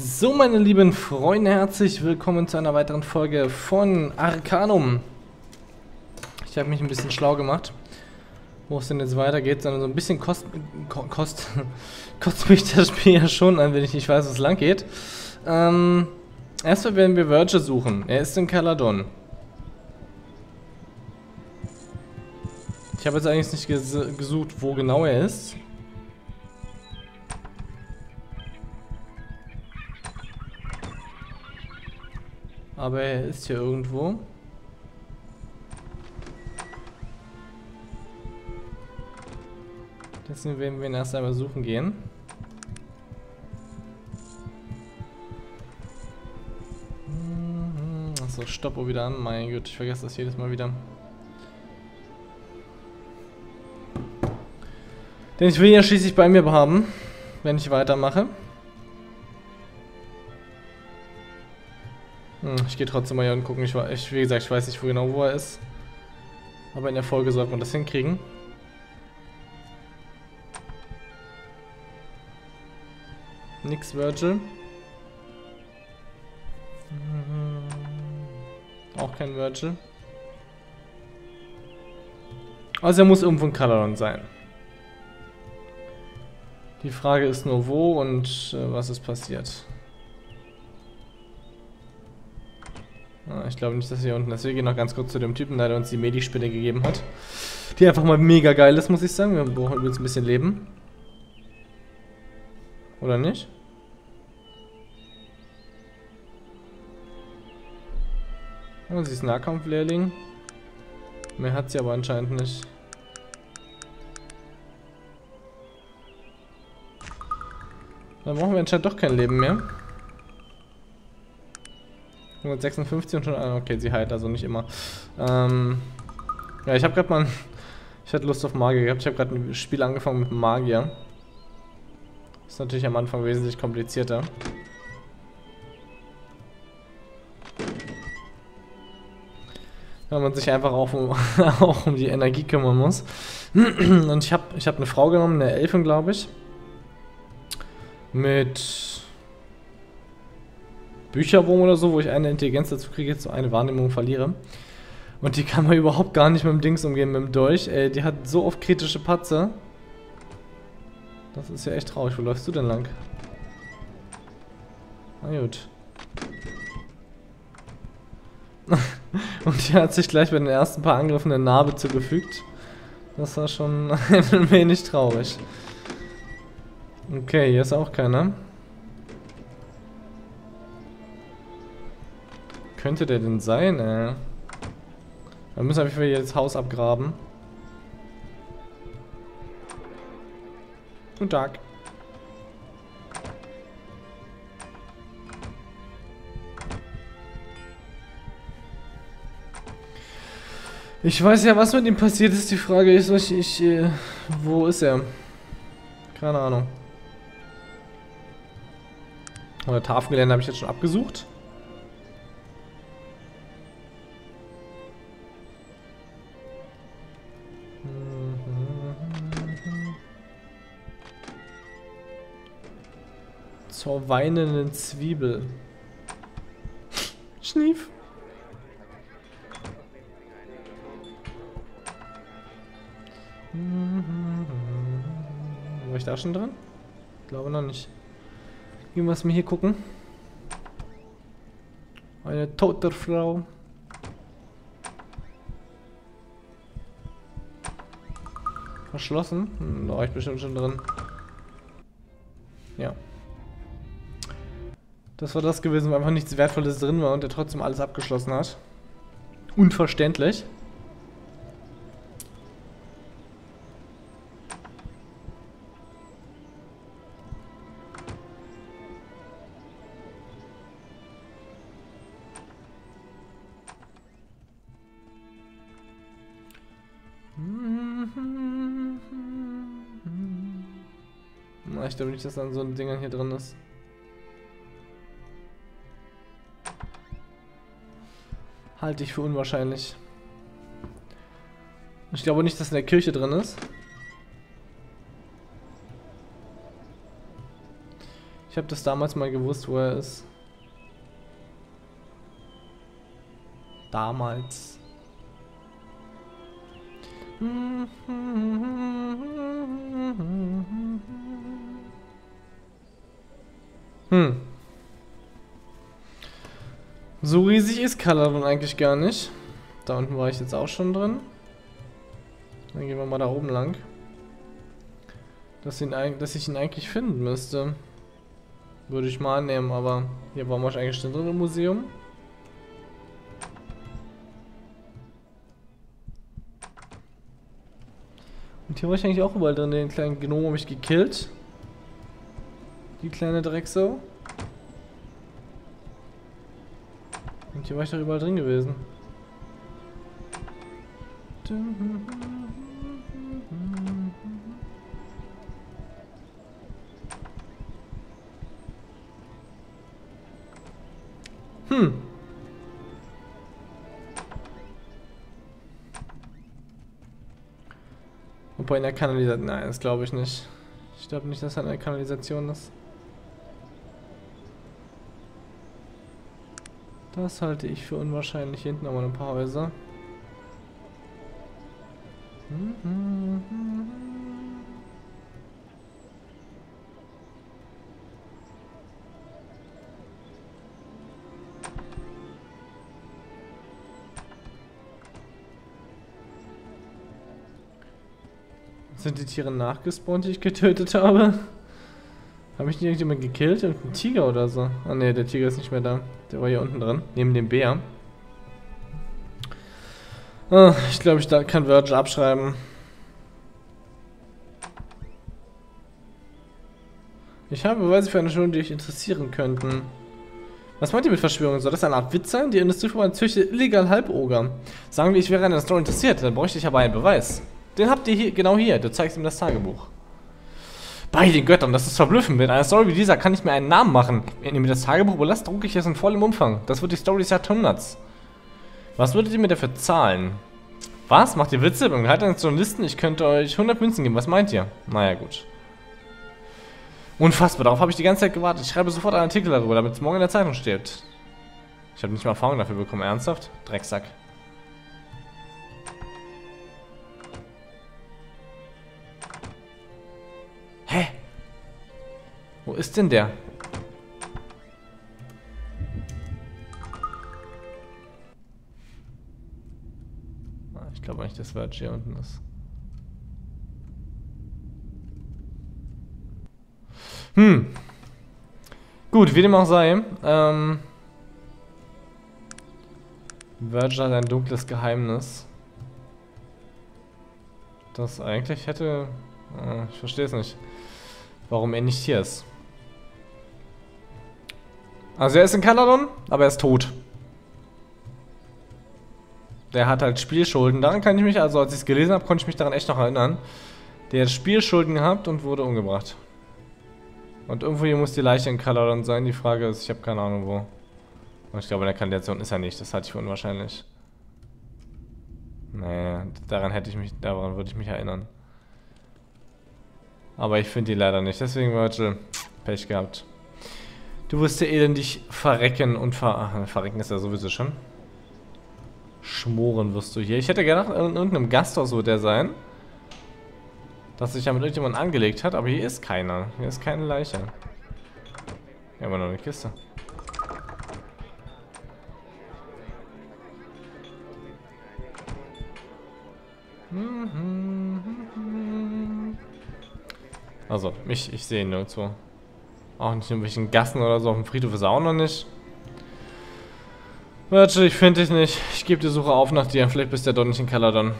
So, meine lieben Freunde, herzlich willkommen zu einer weiteren Folge von Arcanum. Ich habe mich ein bisschen schlau gemacht, wo es denn jetzt weitergeht, sondern so ein bisschen kost, kost, kostet mich das Spiel ja schon an, wenn ich nicht weiß, wo es lang geht. Ähm, erstmal werden wir Virgil suchen. Er ist in Caladon. Ich habe jetzt eigentlich nicht ges gesucht, wo genau er ist. Aber er ist hier irgendwo. Deswegen werden wir ihn erst einmal suchen gehen. Achso, Stoppo wieder an. Mein Gott, ich vergesse das jedes Mal wieder. Denn ich will ihn ja schließlich bei mir haben, wenn ich weitermache. Hm, ich gehe trotzdem mal hier und gucken. Ich, ich, wie gesagt, ich weiß nicht genau, wo er ist. Aber in der Folge sollte man das hinkriegen. Nix Virgil. Hm, auch kein Virgil. Also er muss irgendwo in Caloron sein. Die Frage ist nur wo und äh, was ist passiert. Ich glaube nicht, dass hier unten ist. Wir gehen noch ganz kurz zu dem Typen, der uns die Medispinne gegeben hat. Die einfach mal mega geil ist, muss ich sagen. Wir brauchen übrigens ein bisschen Leben. Oder nicht? Oh, sie ist Nahkampflehrling. Mehr hat sie aber anscheinend nicht. Dann brauchen wir anscheinend doch kein Leben mehr. 156 und schon. Ah, okay, sie heilt also nicht immer. Ähm, ja, ich habe gerade mal. Ich hatte Lust auf Magier gehabt. Ich habe gerade ein Spiel angefangen mit Magier. Ist natürlich am Anfang wesentlich komplizierter. Weil man sich einfach auch um, auch um die Energie kümmern muss. Und ich habe ich hab eine Frau genommen, eine Elfin, glaube ich. Mit Bücherwurm oder so, wo ich eine Intelligenz dazu kriege, jetzt so eine Wahrnehmung verliere. Und die kann man überhaupt gar nicht mit dem Dings umgehen, mit dem Dolch. Ey, die hat so oft kritische Patze. Das ist ja echt traurig. Wo läufst du denn lang? Na gut. Und die hat sich gleich bei den ersten paar Angriffen eine Narbe zugefügt. Das war schon ein wenig traurig. Okay, hier ist auch keiner. Könnte der denn sein, ey? Wir müssen auf jeden Fall das Haus abgraben. Guten Tag. Ich weiß ja, was mit ihm passiert ist. Die Frage ist, ich, ich äh, wo ist er? Keine Ahnung. Oder Tafelgelände habe ich jetzt schon abgesucht. Zur weinenden Zwiebel. Schnief. War ich da schon dran? Ich glaube noch nicht. Irgendwas mir hier gucken. Eine tote Frau. Verschlossen? Hm, da war ich bestimmt schon drin. Ja. Das war das gewesen, wo einfach nichts Wertvolles drin war und er trotzdem alles abgeschlossen hat. Unverständlich. Ich glaube nicht, dass dann so ein Ding hier drin ist. Halte ich für unwahrscheinlich. Ich glaube nicht, dass in der Kirche drin ist. Ich habe das damals mal gewusst, wo er ist. Damals. Hm. So riesig ist Calaron eigentlich gar nicht. Da unten war ich jetzt auch schon drin. Dann gehen wir mal da oben lang. Dass, ihn, dass ich ihn eigentlich finden müsste. Würde ich mal annehmen, aber hier waren wir eigentlich schon drin im Museum. Und hier war ich eigentlich auch überall drin. Den kleinen Gnom habe ich gekillt. Die kleine Drecksau. Hier war ich doch überall drin gewesen. Hm. Wobei in der Kanalisation... Nein, das glaube ich nicht. Ich glaube nicht, dass er in der Kanalisation ist. Das halte ich für unwahrscheinlich. Hinten haben wir ein paar Häuser. Sind die Tiere nachgespawnt, die ich getötet habe? Habe ich nicht irgendjemand gekillt? Ein Tiger oder so? Ah ne, der Tiger ist nicht mehr da. Der war hier unten drin, neben dem Bär. Ah, ich glaube, ich kann Virgil abschreiben. Ich habe Beweise für eine Stunde, die euch interessieren könnten. Was meint ihr mit Verschwörung? Soll das eine Art Witz sein? Die Industrieverband züchtet illegal Halboger. Sagen wir, ich wäre an der Story interessiert, dann bräuchte ich aber einen Beweis. Den habt ihr hier, genau hier. Du zeigst ihm das Tagebuch. Bei den Göttern, das ist verblüffend. Mit einer Story wie dieser kann ich mir einen Namen machen. Wenn ihr mir das Tagebuch überlasst, drucke ich es in vollem Umfang. Das wird die Story des Jahrhunderts. Was würdet ihr mir dafür zahlen? Was? Macht ihr Witze? Beim Gehalt eines Journalisten? Ich könnte euch 100 Münzen geben. Was meint ihr? Naja, gut. Unfassbar, darauf habe ich die ganze Zeit gewartet. Ich schreibe sofort einen Artikel darüber, damit es morgen in der Zeitung steht. Ich habe nicht mal Erfahrung dafür bekommen. Ernsthaft? Drecksack. Hä? Wo ist denn der? glaube nicht, dass Verge hier unten ist. Hm. Gut, wie dem auch sei. Ähm, Verge hat ein dunkles Geheimnis. Das eigentlich hätte... Äh, ich verstehe es nicht. Warum er nicht hier ist. Also er ist in Kaladon, aber er ist tot. Der hat halt Spielschulden. Daran kann ich mich, also als ich es gelesen habe, konnte ich mich daran echt noch erinnern. Der hat Spielschulden gehabt und wurde umgebracht. Und irgendwo hier muss die Leiche in Kaladon sein. Die Frage ist, ich habe keine Ahnung wo. Und ich glaube, in der Kandidation ist er nicht. Das halte ich für unwahrscheinlich. Naja, daran hätte ich mich, daran würde ich mich erinnern. Aber ich finde die leider nicht. Deswegen, Virgil, Pech gehabt. Du wirst ja elendig verrecken und ver... Ach, verrecken ist ja sowieso schon. Schmoren wirst du hier. Ich hätte gedacht, in irgendeinem Gasthaus wird der sein. Dass sich ja mit irgendjemand angelegt hat, aber hier ist keiner. Hier ist keine Leiche. Hier haben wir noch eine Kiste. Also, ich, ich sehe ihn nirgendwo. Auch nicht in irgendwelchen Gassen oder so. Auf dem Friedhof ist er auch noch nicht. Warte, ich finde dich nicht. Ich gebe die Suche auf nach dir. Vielleicht bist du ja doch nicht in Caladon.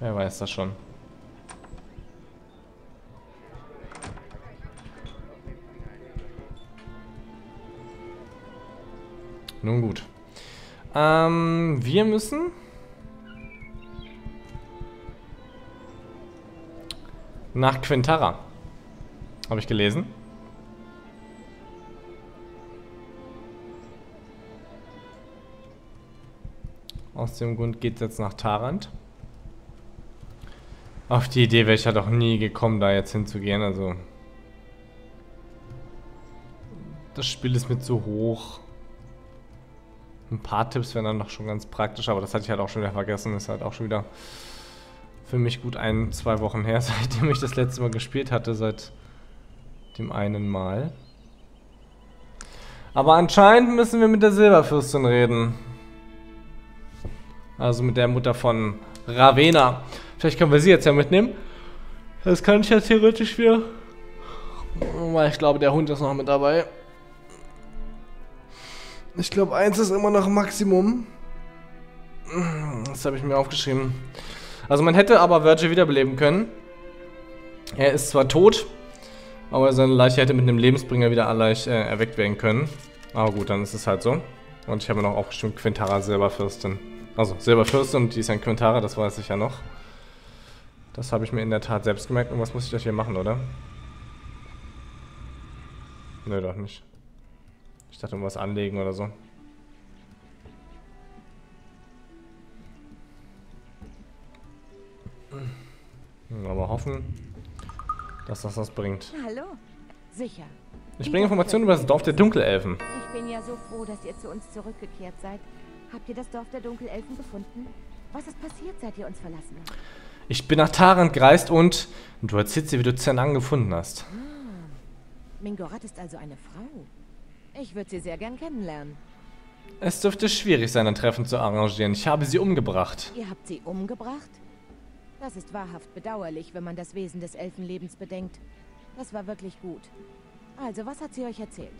Wer weiß das schon. Nun gut. Ähm, wir müssen... Nach Quintara. Habe ich gelesen. Aus dem Grund geht es jetzt nach Tarant. Auf die Idee wäre ich halt auch nie gekommen, da jetzt hinzugehen, also... Das Spiel ist mir zu hoch. Ein paar Tipps wären dann noch schon ganz praktisch, aber das hatte ich halt auch schon wieder vergessen. Ist halt auch schon wieder für mich gut ein, zwei Wochen her, seitdem ich das letzte Mal gespielt hatte, seit dem einen Mal. Aber anscheinend müssen wir mit der Silberfürstin reden. Also mit der Mutter von Ravenna. Vielleicht können wir sie jetzt ja mitnehmen. Das kann ich ja theoretisch wieder. Weil ich glaube, der Hund ist noch mit dabei. Ich glaube, eins ist immer noch Maximum. Das habe ich mir aufgeschrieben. Also man hätte aber Virgil wiederbeleben können. Er ist zwar tot, aber seine Leiche hätte mit einem Lebensbringer wieder alleich äh, erweckt werden können. Aber gut, dann ist es halt so. Und ich habe noch aufgeschrieben, Quintara Silberfürstin. Also Silberfürstin und die ist ein Quintara, das weiß ich ja noch. Das habe ich mir in der Tat selbst gemerkt. Und was muss ich das hier machen, oder? Nö, doch nicht. Ich dachte, irgendwas anlegen oder so. Aber hoffen, dass das was bringt. Hallo. Sicher. Ich bringe Informationen über das Dorf der Dunkelelfen. Ich bin ja so froh, dass ihr zu uns zurückgekehrt seid. Habt ihr das Dorf der Dunkelelfen gefunden? Was ist passiert, seit ihr uns verlassen habt? Ich bin nach Taran gereist und du erzählst dir, wie du Zernan gefunden hast. Ah, Mingorat ist also eine Frau. Ich würde sie sehr gern kennenlernen. Es dürfte schwierig sein, ein Treffen zu arrangieren. Ich habe sie umgebracht. Ihr habt sie umgebracht? Das ist wahrhaft bedauerlich, wenn man das Wesen des Elfenlebens bedenkt. Das war wirklich gut. Also, was hat sie euch erzählt?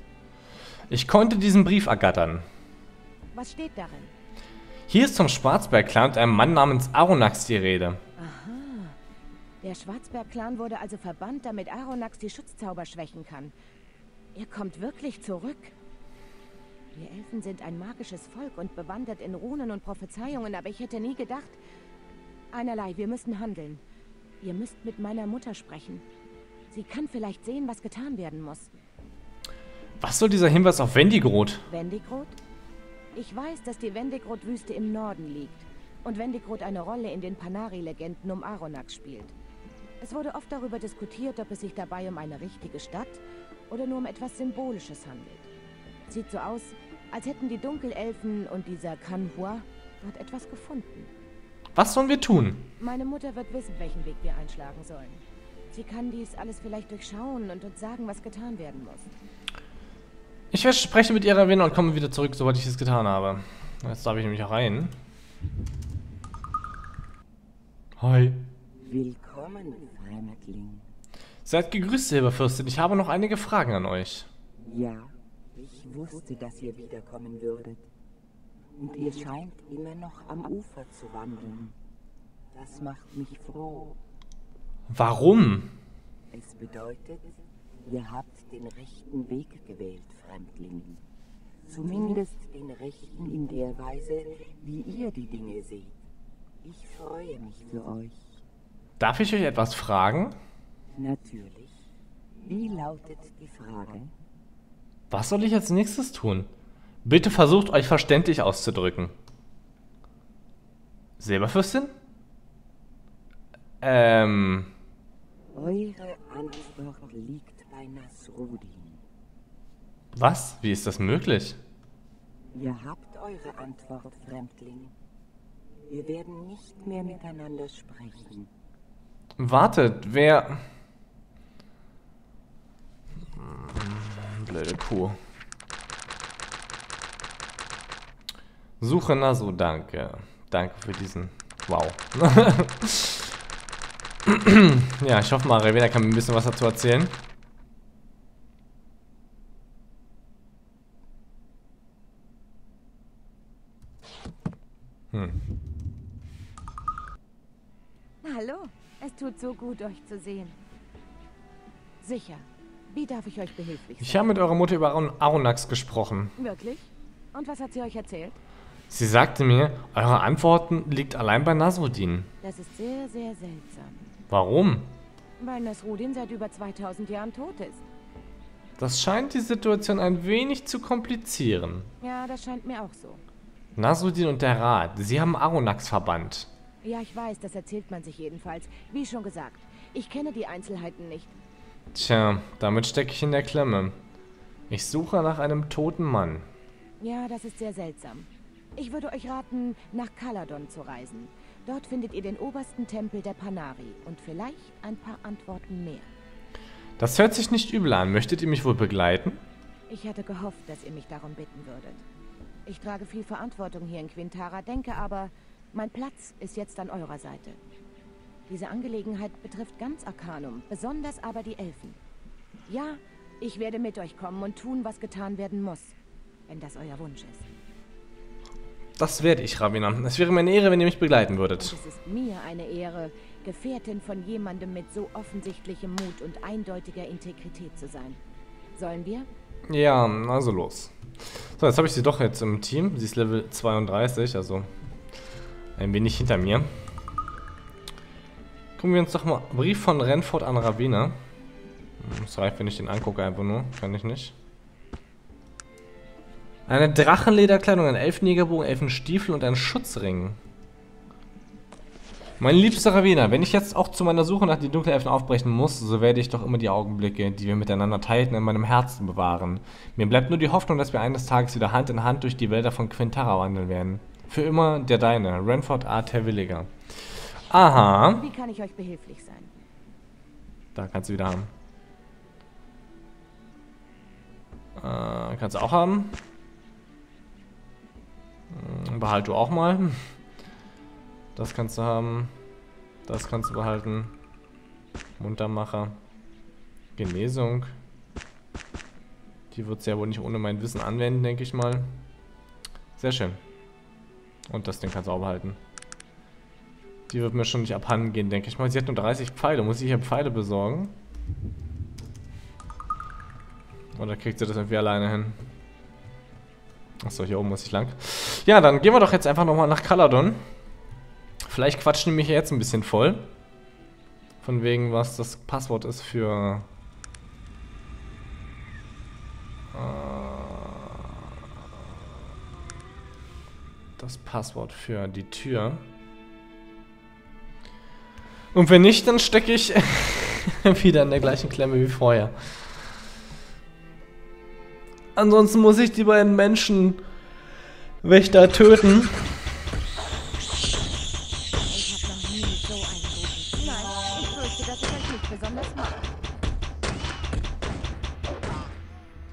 Ich konnte diesen Brief ergattern. Was steht darin? Hier ist zum Schwarzberg-Clan und einem Mann namens Aronax die Rede. Aha. Der Schwarzberg-Clan wurde also verbannt, damit Aronax die Schutzzauber schwächen kann. Er kommt wirklich zurück. Wir Elfen sind ein magisches Volk und bewandert in Runen und Prophezeiungen, aber ich hätte nie gedacht... Einerlei, wir müssen handeln. Ihr müsst mit meiner Mutter sprechen. Sie kann vielleicht sehen, was getan werden muss. Was soll dieser Hinweis auf Wendigroth? Wendigroth? Ich weiß, dass die Wendigroth-Wüste im Norden liegt und Wendigroth eine Rolle in den Panari-Legenden um Aronax spielt. Es wurde oft darüber diskutiert, ob es sich dabei um eine richtige Stadt oder nur um etwas Symbolisches handelt. Sieht so aus, als hätten die Dunkelelfen und dieser Kanhua dort etwas gefunden. Was sollen wir tun? Meine Mutter wird wissen, welchen Weg wir einschlagen sollen. Sie kann dies alles vielleicht durchschauen und uns sagen, was getan werden muss. Ich spreche mit ihrer Win und komme wieder zurück, sobald ich es getan habe. Jetzt darf ich nämlich rein. Hi. Willkommen, Fremdling. Seid gegrüßt, Silberfürstin. Ich habe noch einige Fragen an euch. Ja, ich wusste, dass ihr wiederkommen würdet. Und ihr scheint immer noch am Ufer zu wandeln. Das macht mich froh. Warum? Es bedeutet, ihr habt den rechten Weg gewählt, Fremdling. Zumindest den rechten in der Weise, wie ihr die Dinge seht. Ich freue mich für euch. Darf ich euch etwas fragen? Natürlich. Wie lautet die Frage? Was soll ich als nächstes tun? Bitte versucht euch verständlich auszudrücken. Silberfürstin? Ähm. Eure Antwort liegt bei Nasrudin. Was? Wie ist das möglich? Ihr habt eure Antwort, Fremdling. Wir werden nicht mehr miteinander sprechen. Wartet, wer... Hm, Blöde Kuh. Suche Nasu, danke. Danke für diesen... Wow. ja, ich hoffe mal, Revena kann mir ein bisschen was dazu erzählen. Hm. Hallo, es tut so gut, euch zu sehen. Sicher. Wie darf ich euch behilflich sein? Ich habe mit eurer Mutter über Aron Aronax gesprochen. Wirklich? Und was hat sie euch erzählt? Sie sagte mir, eure Antworten liegt allein bei Nasruddin. Das ist sehr, sehr seltsam. Warum? Weil Nasrudin seit über 2000 Jahren tot ist. Das scheint die Situation ein wenig zu komplizieren. Ja, das scheint mir auch so. Nasruddin und der Rat, sie haben Aronax verbannt. Ja, ich weiß, das erzählt man sich jedenfalls. Wie schon gesagt, ich kenne die Einzelheiten nicht. Tja, damit stecke ich in der Klemme. Ich suche nach einem toten Mann. Ja, das ist sehr seltsam. Ich würde euch raten, nach Kaladon zu reisen. Dort findet ihr den obersten Tempel der Panari und vielleicht ein paar Antworten mehr. Das hört sich nicht übel an. Möchtet ihr mich wohl begleiten? Ich hatte gehofft, dass ihr mich darum bitten würdet. Ich trage viel Verantwortung hier in Quintara, denke aber, mein Platz ist jetzt an eurer Seite. Diese Angelegenheit betrifft ganz Arcanum, besonders aber die Elfen. Ja, ich werde mit euch kommen und tun, was getan werden muss, wenn das euer Wunsch ist. Das werde ich, Ravina. Es wäre mir eine Ehre, wenn ihr mich begleiten würdet. Und es ist mir eine Ehre, Gefährtin von jemandem mit so offensichtlichem Mut und eindeutiger Integrität zu sein. Sollen wir? Ja, also los. So, jetzt habe ich sie doch jetzt im Team. Sie ist Level 32, also ein wenig hinter mir. Gucken wir uns doch mal Brief von Renford an Ravina. Es reicht, wenn ich den angucke, einfach nur. Kann ich nicht. Eine Drachenlederkleidung, ein Elfenjägerbogen, Elfenstiefel und ein Schutzring. Mein liebster Ravina, wenn ich jetzt auch zu meiner Suche nach den Dunkelelfen aufbrechen muss, so werde ich doch immer die Augenblicke, die wir miteinander teilten, in meinem Herzen bewahren. Mir bleibt nur die Hoffnung, dass wir eines Tages wieder Hand in Hand durch die Wälder von Quintara wandeln werden. Für immer der Deine, Renford A. Terwilliger. Aha. Wie kann ich euch behilflich sein? Da kannst du wieder haben. Äh, kannst du auch haben. Hm, behalt du auch mal. Das kannst du haben. Das kannst du behalten. Muntermacher. Genesung. Die wird es ja wohl nicht ohne mein Wissen anwenden, denke ich mal. Sehr schön. Und das Ding kannst du auch behalten. Die wird mir schon nicht abhanden gehen, denke ich mal. Sie hat nur 30 Pfeile. Muss ich hier Pfeile besorgen? Oder kriegt sie das irgendwie alleine hin? Achso, hier oben muss ich lang. Ja, dann gehen wir doch jetzt einfach nochmal nach Caladon. Vielleicht quatschen die mich jetzt ein bisschen voll. Von wegen, was das Passwort ist für... Äh, das Passwort für die Tür. Und wenn nicht, dann stecke ich wieder in der gleichen Klemme wie vorher. Ansonsten muss ich die beiden Menschen Wächter töten.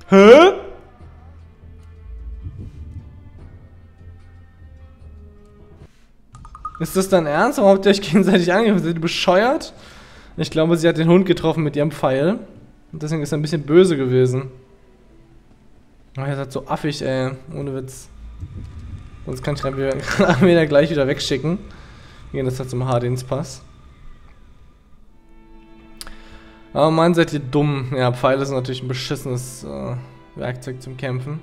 Hä? Ist das dein Ernst? Warum habt ihr euch gegenseitig angegriffen? Seid ihr bescheuert? Ich glaube, sie hat den Hund getroffen mit ihrem Pfeil. Und deswegen ist er ein bisschen böse gewesen. Oh, ihr seid so affig, ey. Ohne Witz. Sonst kann ich wieder gleich wieder wegschicken. Wir gehen das halt zum Hardins-Pass. Aber Mann, seid ihr dumm. Ja, Pfeile sind natürlich ein beschissenes äh, Werkzeug zum Kämpfen.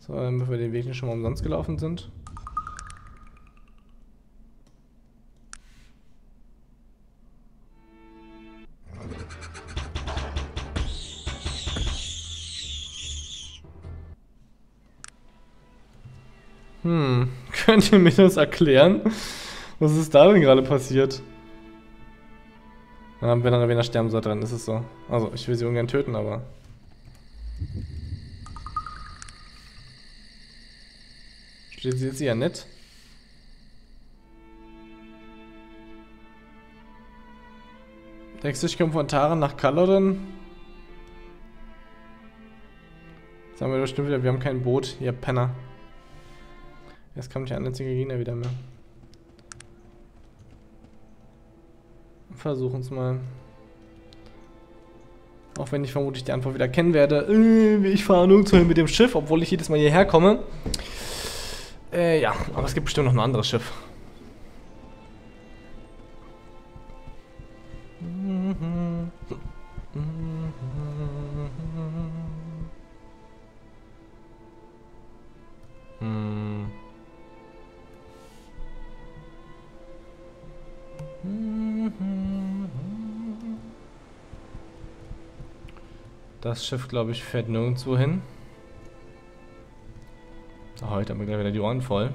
So, damit wir den Weg nicht schon mal umsonst gelaufen sind. Könnt ihr mir das erklären? Was ist da denn gerade passiert? Ja, wenn er, wenn er sterben sollte, dann ist es so. Also, ich will sie ungern töten, aber... Steht sie jetzt ja nett? Denkst du, ich komme von Taren nach Kalodon? Sagen wir bestimmt wieder, wir haben kein Boot, ihr Penner. Jetzt kommt ja ein einziger Gegner wieder mehr. Versuchen es mal. Auch wenn ich vermutlich die Antwort wieder kennen werde. Äh, ich fahre nirgendwo hin mit dem Schiff, obwohl ich jedes Mal hierher komme. Äh, ja, aber es gibt bestimmt noch ein anderes Schiff. Das Schiff, glaube ich, fährt nirgendwo hin. Heute haben wir gleich wieder die Ohren voll.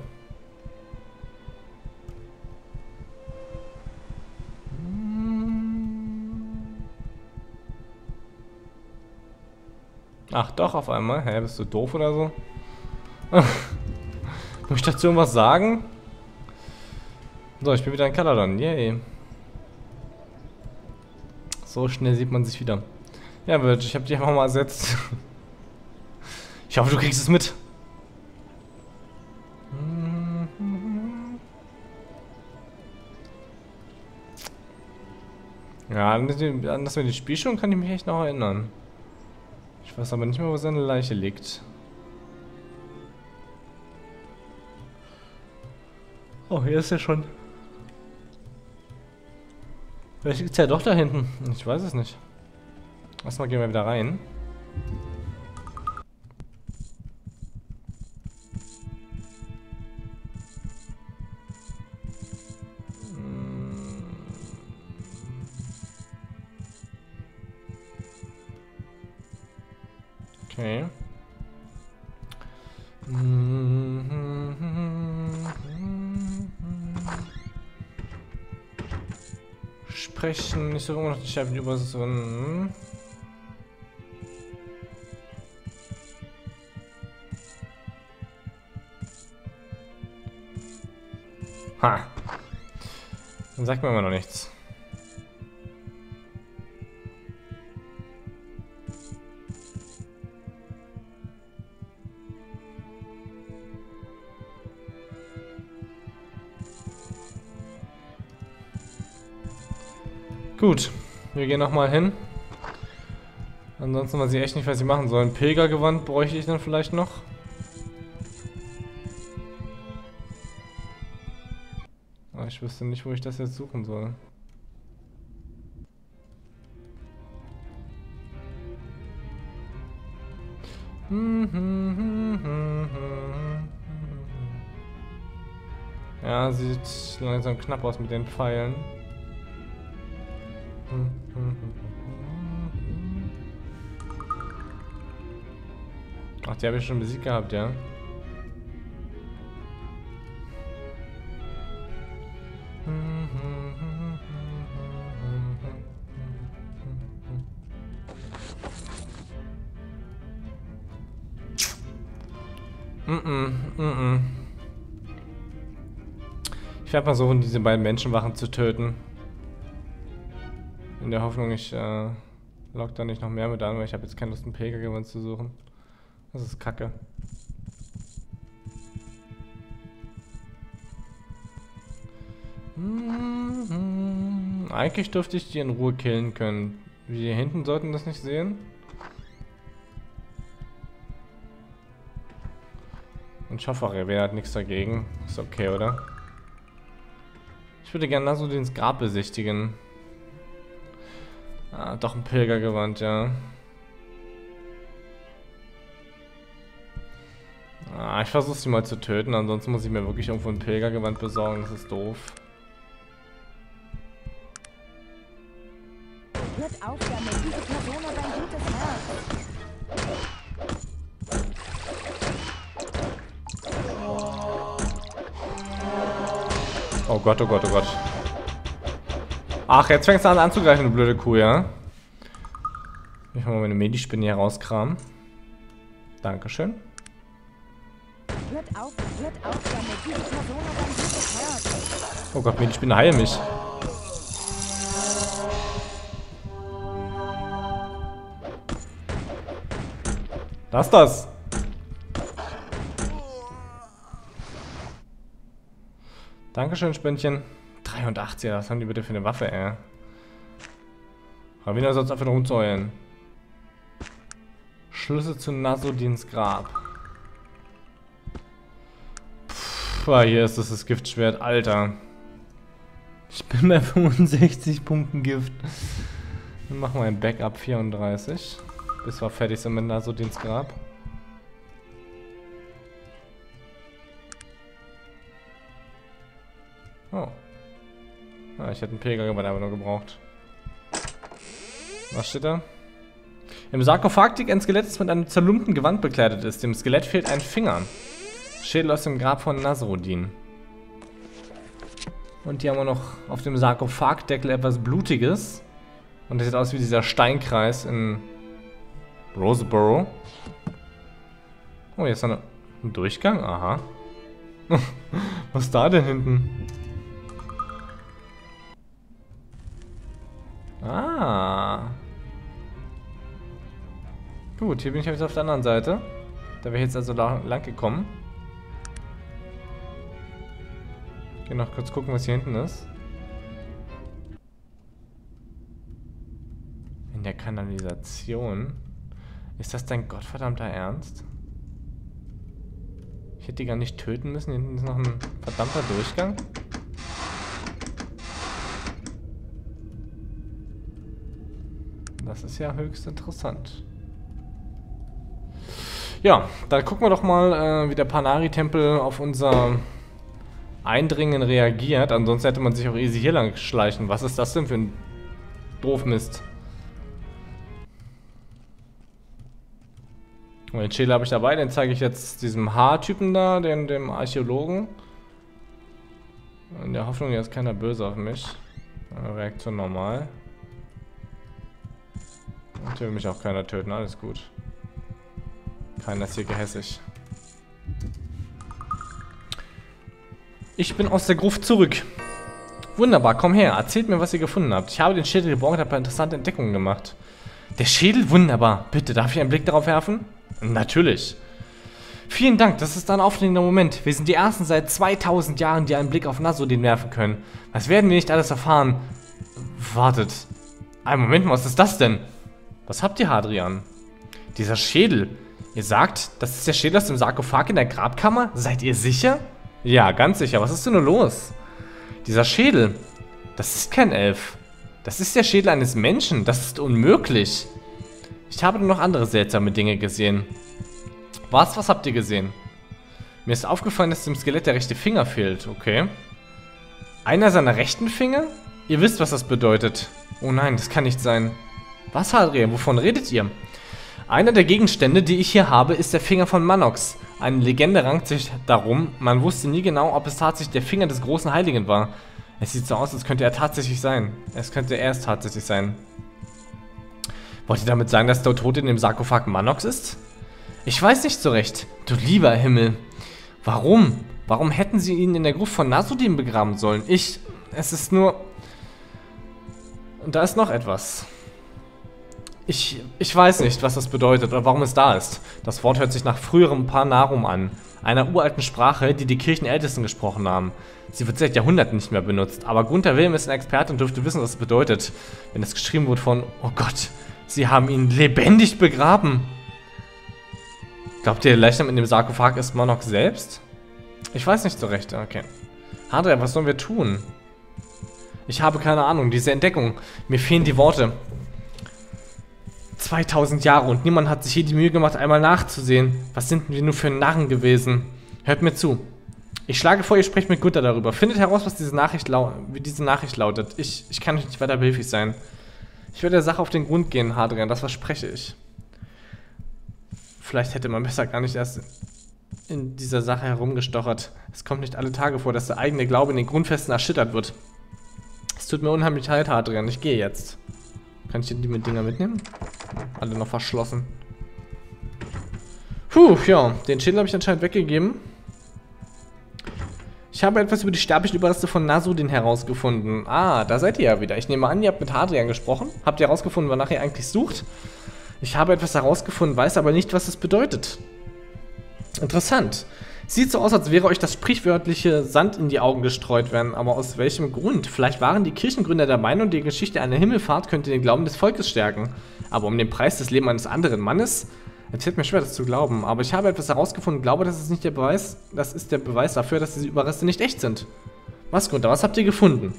Ach doch, auf einmal. Hä, bist du doof oder so? Muss ich dazu irgendwas sagen? So, ich bin wieder in Kaladon. Yay. So schnell sieht man sich wieder. Ja, Wirt, ich habe dich einfach mal ersetzt. Ich hoffe, du kriegst es mit. Ja, an das mit Spiel schon kann ich mich echt noch erinnern. Ich weiß aber nicht mehr, wo seine Leiche liegt. Oh, hier ist er schon. Vielleicht liegt er ja doch da hinten. Ich weiß es nicht. Erstmal gehen wir wieder rein. Okay. Sprechen, ich suche immer noch die Scheiben über so ein. Ha. Dann sagt mir immer noch nichts. Gut, wir gehen nochmal hin. Ansonsten weiß ich echt nicht, was sie machen sollen. Pilgergewand bräuchte ich dann vielleicht noch. Wüsste nicht, wo ich das jetzt suchen soll. Ja, sieht langsam knapp aus mit den Pfeilen. Ach, die habe ich schon besiegt gehabt, ja. Mm -mm, mm ich werde versuchen, diese beiden Menschenwachen zu töten. In der Hoffnung, ich äh, lock da nicht noch mehr mit an, weil ich habe jetzt keine Lust, einen Pilgergewand zu suchen. Das ist kacke. Hm, eigentlich dürfte ich die in Ruhe killen können. Wir hier hinten sollten das nicht sehen. Und Schaffer-Revier hat nichts dagegen. Ist okay, oder? Ich würde gerne den Grab besichtigen. Ah, doch ein Pilgergewand, ja. Ah, ich versuche sie mal zu töten, ansonsten muss ich mir wirklich irgendwo ein Pilgergewand besorgen, das ist doof. Gott, oh Gott, oh Gott. Ach, jetzt fängst du an anzugreifen, du blöde Kuh, ja? Ich mal meine Medispinne hier rauskramen. Dankeschön. Hört auf, hört auf damit. Diese Person hat ein gutes Herz. Oh Gott, Medispinne heile mich. Lass das. Dankeschön, Spinnchen. 83, was haben die bitte für eine Waffe, ey? Ravina sonst einfach nur rumzuheulen. Schlüssel zu Nasudins Grab. Puh, hier ist das, das Giftschwert. Alter. Ich bin bei 65 Punkten Gift. Dann machen wir ein Backup 34. Bis wir fertig sind mit Nasudins Grab. Oh. Ah, ich hätte einen Pilgergewand aber nur gebraucht. Was steht da? Im Sarkophag liegt ein Skelett, das mit einem zerlumpten Gewand bekleidet ist. Dem Skelett fehlt ein Finger. Schädel aus dem Grab von Nasruddin. Und hier haben wir noch auf dem Sarkophagdeckel etwas Blutiges. Und das sieht aus wie dieser Steinkreis in Roseboro. Oh, hier ist eine, ein Durchgang. Aha. Was ist da denn hinten? Ah. Gut, hier bin ich jetzt auf der anderen Seite. Da wäre ich jetzt also lang, lang gekommen. Geh noch kurz gucken, was hier hinten ist. In der Kanalisation. Ist das dein gottverdammter Ernst? Ich hätte die gar nicht töten müssen. Hier hinten ist noch ein verdammter Durchgang. Ist ja höchst interessant. Ja, dann gucken wir doch mal, äh, wie der Panari-Tempel auf unser Eindringen reagiert. Ansonsten hätte man sich auch easy hier lang schleichen. Was ist das denn für ein Doofmist? Und den Schädel habe ich dabei, den zeige ich jetzt diesem Haartypen da, dem, dem Archäologen. In der Hoffnung, jetzt ist keiner böse auf mich. Reaktion normal. Und will mich auch keiner töten, alles gut. Keiner ist hier gehässig. Ich bin aus der Gruft zurück. Wunderbar, komm her, erzählt mir, was ihr gefunden habt. Ich habe den Schädel geborgen und habe interessante Entdeckungen gemacht. Der Schädel? Wunderbar. Bitte, darf ich einen Blick darauf werfen? Natürlich. Vielen Dank, das ist ein aufregender Moment. Wir sind die Ersten seit 2000 Jahren, die einen Blick auf Nasruddin werfen können. Was werden wir nicht alles erfahren? Wartet. Ein Moment, was ist das denn? Was habt ihr, Hadrian? Dieser Schädel. Ihr sagt, das ist der Schädel aus dem Sarkophag in der Grabkammer? Seid ihr sicher? Ja, ganz sicher. Was ist denn nur los? Dieser Schädel. Das ist kein Elf. Das ist der Schädel eines Menschen. Das ist unmöglich. Ich habe nur noch andere seltsame Dinge gesehen. Was? Was habt ihr gesehen? Mir ist aufgefallen, dass dem Skelett der rechte Finger fehlt. Okay. Einer seiner rechten Finger? Ihr wisst, was das bedeutet. Oh nein, das kann nicht sein. Was, Hadrian? Wovon redet ihr? Einer der Gegenstände, die ich hier habe, ist der Finger von Manox. Eine Legende rankt sich darum, man wusste nie genau, ob es tatsächlich der Finger des großen Heiligen war. Es sieht so aus, als könnte er tatsächlich sein. Es könnte er es tatsächlich sein. Wollt ihr damit sagen, dass der Tote in dem Sarkophag Manox ist? Ich weiß nicht so recht. Du lieber Himmel. Warum? Warum hätten sie ihn in der Gruft von Nasudin begraben sollen? Ich... Es ist nur... Und da ist noch etwas. Ich, ich weiß nicht, was das bedeutet oder warum es da ist. Das Wort hört sich nach früherem Panarum an. Einer uralten Sprache, die die Kirchenältesten gesprochen haben. Sie wird seit Jahrhunderten nicht mehr benutzt. Aber Gunther Wilhelm ist ein Experte und dürfte wissen, was es bedeutet. Wenn es geschrieben wird von... Oh Gott, sie haben ihn lebendig begraben. Glaubt ihr, der Leichnam in dem Sarkophag ist Monok selbst? Ich weiß nicht so recht. Okay. Hadrian, was sollen wir tun? Ich habe keine Ahnung. Diese Entdeckung. Mir fehlen die Worte. 2000 Jahre und niemand hat sich hier die Mühe gemacht, einmal nachzusehen. Was sind wir nur für Narren gewesen? Hört mir zu. Ich schlage vor, ihr sprecht mit Gunther darüber. Findet heraus, was diese Nachricht wie diese Nachricht lautet. Ich, ich kann euch nicht weiter behilflich sein. Ich werde der Sache auf den Grund gehen, Hadrian, das verspreche ich. Vielleicht hätte man besser gar nicht erst in dieser Sache herumgestochert. Es kommt nicht alle Tage vor, dass der eigene Glaube in den Grundfesten erschüttert wird. Es tut mir unheimlich leid, Hadrian. Ich gehe jetzt. Kann ich die mit Dinger mitnehmen? Alle noch verschlossen. Puh, ja. Den Schädel habe ich anscheinend weggegeben. Ich habe etwas über die sterblichen Überreste von Nasudin herausgefunden. Ah, da seid ihr ja wieder. Ich nehme an, ihr habt mit Hadrian gesprochen. Habt ihr herausgefunden, wonach ihr eigentlich sucht? Ich habe etwas herausgefunden, weiß aber nicht, was es bedeutet. Interessant. Sieht so aus, als wäre euch das sprichwörtliche Sand in die Augen gestreut werden, aber aus welchem Grund? Vielleicht waren die Kirchengründer der Meinung, die Geschichte einer Himmelfahrt könnte den Glauben des Volkes stärken. Aber um den Preis des Lebens eines anderen Mannes? Es fällt mir schwer, das zu glauben, aber ich habe etwas herausgefunden und glaube, das ist nicht der Beweis, das ist der Beweis dafür, dass diese Überreste nicht echt sind. Was, Gunther, was habt ihr gefunden?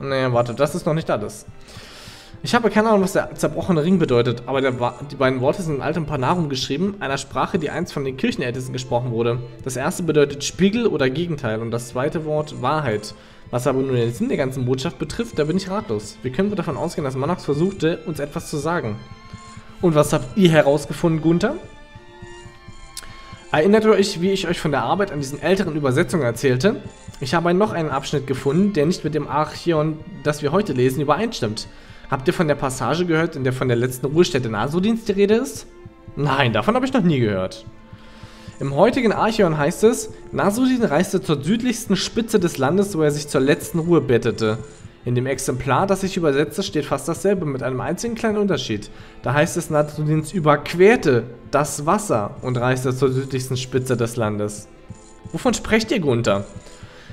Naja, warte, das ist noch nicht alles. Ich habe keine Ahnung, was der zerbrochene Ring bedeutet, aber die beiden Worte sind in altem Panarum geschrieben, einer Sprache, die einst von den Kirchenältesten gesprochen wurde. Das erste bedeutet Spiegel oder Gegenteil und das zweite Wort Wahrheit. Was aber nun den Sinn der ganzen Botschaft betrifft, da bin ich ratlos. Wir können davon ausgehen, dass Manox versuchte, uns etwas zu sagen. Und was habt ihr herausgefunden, Gunther? Erinnert ihr euch, wie ich euch von der Arbeit an diesen älteren Übersetzungen erzählte? Ich habe noch einen Abschnitt gefunden, der nicht mit dem Archeon, das wir heute lesen, übereinstimmt. Habt ihr von der Passage gehört, in der von der letzten Ruhestätte Nasudins die Rede ist? Nein, davon habe ich noch nie gehört. Im heutigen Archeon heißt es, Nasudin reiste zur südlichsten Spitze des Landes, wo er sich zur letzten Ruhe bettete. In dem Exemplar, das ich übersetze, steht fast dasselbe mit einem einzigen kleinen Unterschied. Da heißt es, Nasudins überquerte das Wasser und reiste zur südlichsten Spitze des Landes. Wovon sprecht ihr, Gunther?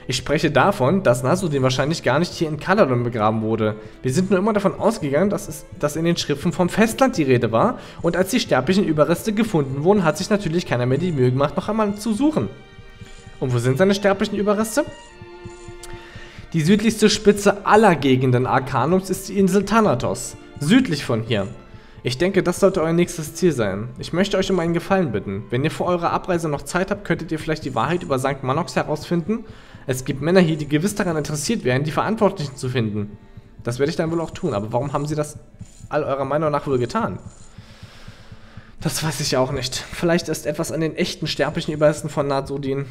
Ich spreche davon, dass Nasudin wahrscheinlich gar nicht hier in Kaladon begraben wurde. Wir sind nur immer davon ausgegangen, dass, es, dass in den Schriften vom Festland die Rede war und als die sterblichen Überreste gefunden wurden, hat sich natürlich keiner mehr die Mühe gemacht, noch einmal zu suchen. Und wo sind seine sterblichen Überreste? Die südlichste Spitze aller Gegenden Arcanums ist die Insel Thanatos, südlich von hier. Ich denke, das sollte euer nächstes Ziel sein. Ich möchte euch um einen Gefallen bitten. Wenn ihr vor eurer Abreise noch Zeit habt, könntet ihr vielleicht die Wahrheit über St. Manox herausfinden es gibt Männer hier, die gewiss daran interessiert wären, die Verantwortlichen zu finden. Das werde ich dann wohl auch tun, aber warum haben sie das all eurer Meinung nach wohl getan? Das weiß ich auch nicht. Vielleicht ist etwas an den echten sterblichen Überresten von Nazudin,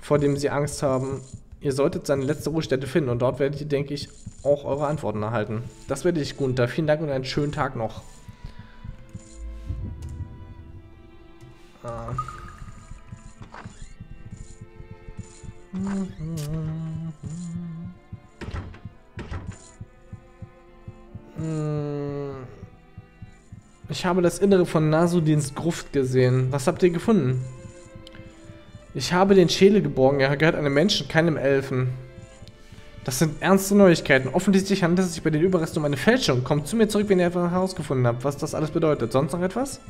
vor dem sie Angst haben. Ihr solltet seine letzte Ruhestätte finden und dort werdet ihr, denke ich, auch eure Antworten erhalten. Das werde ich, Gunther. Vielen Dank und einen schönen Tag noch. Ah. Ich habe das Innere von Nasudins Gruft gesehen. Was habt ihr gefunden? Ich habe den Schädel geborgen. Er gehört einem Menschen, keinem Elfen. Das sind ernste Neuigkeiten. Offensichtlich handelt es sich bei den Überresten um eine Fälschung. Kommt zu mir zurück, wenn ihr etwas herausgefunden habt, was das alles bedeutet. Sonst noch etwas?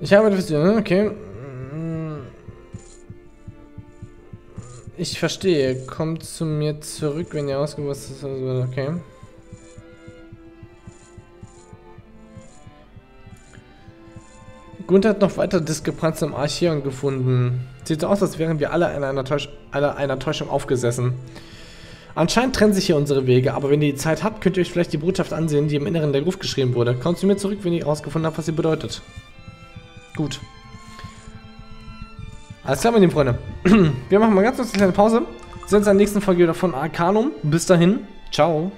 Ich habe etwas... Okay. Ich verstehe. Kommt zu mir zurück, wenn ihr ausgewusst ist. Also, okay. Gunther hat noch weitere Diskrepanzen im Archeon gefunden. Sieht so aus, als wären wir alle einer, Täusch alle einer Täuschung aufgesessen. Anscheinend trennen sich hier unsere Wege, aber wenn ihr die Zeit habt, könnt ihr euch vielleicht die Botschaft ansehen, die im Inneren der Gruft geschrieben wurde. Kommt zu mir zurück, wenn ihr herausgefunden habt, was sie bedeutet. Gut. Alles klar, meine lieben Freunde. Wir machen mal ganz kurz eine kleine Pause. Sehen uns in der nächsten Folge wieder von Arcanum. Bis dahin. Ciao.